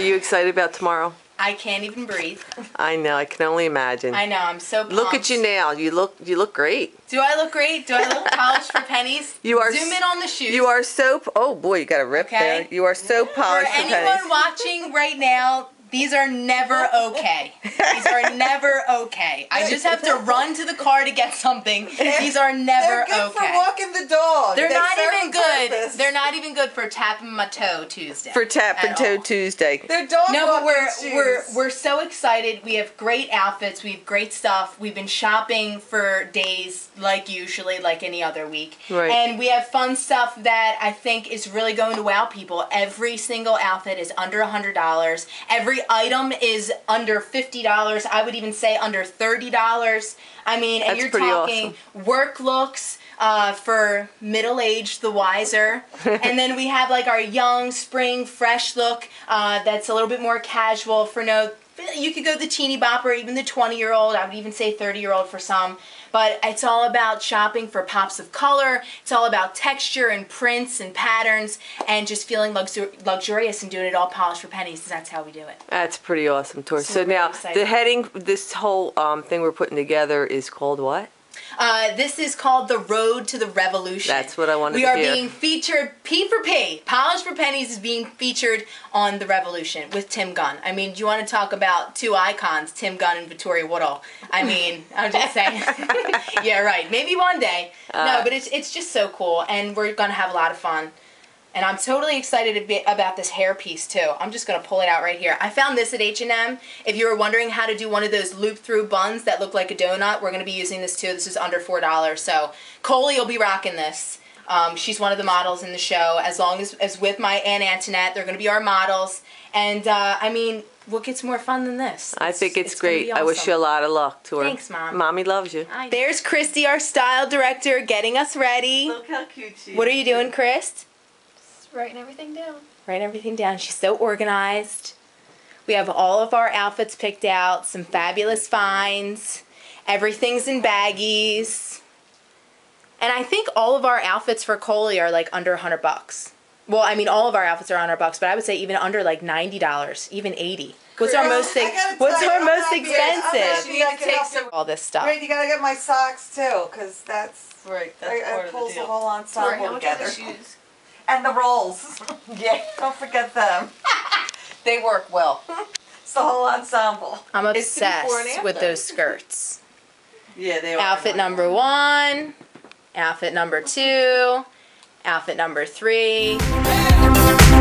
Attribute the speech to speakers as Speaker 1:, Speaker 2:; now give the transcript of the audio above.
Speaker 1: you excited about tomorrow?
Speaker 2: I can't even breathe.
Speaker 1: I know. I can only imagine.
Speaker 2: I know. I'm so pumped.
Speaker 1: Look at you now. You look. You look great.
Speaker 2: Do I look great? Do I look polished for pennies?
Speaker 1: You are
Speaker 2: Zoom in on the shoes.
Speaker 1: You are so. Oh boy, you got a rip
Speaker 2: Okay.
Speaker 1: there. You are so
Speaker 2: For
Speaker 1: polished for
Speaker 2: anyone
Speaker 1: pennies.
Speaker 2: watching right now, these are never okay. These are never okay. I just have to run to the car to get something. These are never
Speaker 3: They're good
Speaker 2: okay.
Speaker 3: for walking the dog.
Speaker 2: They're
Speaker 3: They
Speaker 2: not even good.
Speaker 3: purpose.
Speaker 2: They're not even good for tapping my toe Tuesday.
Speaker 1: For Tap and Toe
Speaker 2: all.
Speaker 1: Tuesday.
Speaker 3: They're dog
Speaker 2: No, but
Speaker 3: walking
Speaker 2: we're
Speaker 3: shoes.
Speaker 2: we're we're so excited. We have great outfits. We have great stuff. We've been shopping for days, like usually, like any other week.
Speaker 1: Right.
Speaker 2: And we have fun stuff that I think is really going to wow people. Every single outfit is under a hundred dollars. Every item is under fifty dollars. I would even say under thirty dollars. I mean, and
Speaker 1: That's
Speaker 2: you're talking work looks. Uh, for middle aged, the wiser, and then we have like our young, spring, fresh look uh, that's a little bit more casual. For no, you could go the teeny bopper, even the 20 year old. I would even say 30 year old for some. But it's all about shopping for pops of color. It's all about texture and prints and patterns, and just feeling luxur- luxurious and doing it all polished for pennies. That's how we do it.
Speaker 1: That's pretty awesome, Tor.
Speaker 2: So
Speaker 1: So now
Speaker 2: excited.
Speaker 1: the heading, this whole um, thing we're putting together is called what?
Speaker 2: Uh, this is called the Road to the Revolution.
Speaker 1: That's what I wanted
Speaker 2: We
Speaker 1: to hear.
Speaker 2: We are being featured. P for P, Polish for Pennies is being featured on the Revolution with Tim Gunn. I mean, do you want to talk about two icons, Tim Gunn and Vittoria Woodill? I mean, I'm just saying. yeah, right. Maybe one day. no,
Speaker 1: Uh,
Speaker 2: but it's it's just so cool, and we're gonna have a lot of fun. And I'm totally excited a bit about this hair piece too. I'm just gonna pull it out right here. I found this at H&M. If you were wondering how to do one of those loop-through buns that look like a donut, we're gonna be using this too. This is under four dollars. So Coley will be rocking this. Um, she's one of the models in the show. As long as as with my Aunt Antoinette, they're gonna be our models. And uh, I mean, what gets more fun than this?
Speaker 1: I think it's,
Speaker 2: gonna
Speaker 1: great.
Speaker 2: be
Speaker 1: I wish you a lot of luck, Tor.
Speaker 2: Thanks, Mom.
Speaker 1: Mommy loves you.
Speaker 2: There's Christy, our style director, getting us ready.
Speaker 3: Look how cute she
Speaker 2: What are you doing, Chris?
Speaker 4: Just writing everything down.
Speaker 2: Writing everything down. She's so organized. We have all of our outfits picked out, some fabulous finds. Everything's in baggies. And I think all of our outfits for Coley are like under 100 bucks. Well, I mean, all of our outfits are 100 bucks, but I would say even under like $90, even 80. What's our most
Speaker 3: I
Speaker 2: ex- What's our
Speaker 3: I'm
Speaker 2: most
Speaker 3: happy- I'm
Speaker 2: expensive?
Speaker 3: happy I can help you.
Speaker 2: All this stuff.
Speaker 3: Wait, you gotta get my socks too, cause that's
Speaker 5: Right, that's
Speaker 3: I,
Speaker 5: part
Speaker 3: I
Speaker 5: of the
Speaker 3: pulls the
Speaker 5: deal.
Speaker 3: whole ensemble
Speaker 4: how much are
Speaker 3: together.
Speaker 4: The?
Speaker 3: And the rolls. yeah, don't forget them. they work well. It's the whole ensemble.
Speaker 2: I'm
Speaker 5: It's the before and
Speaker 2: obsessed with those skirts.
Speaker 5: Yeah, they are.
Speaker 2: Outfit number one, outfit number two, outfit number three.
Speaker 6: Yeah.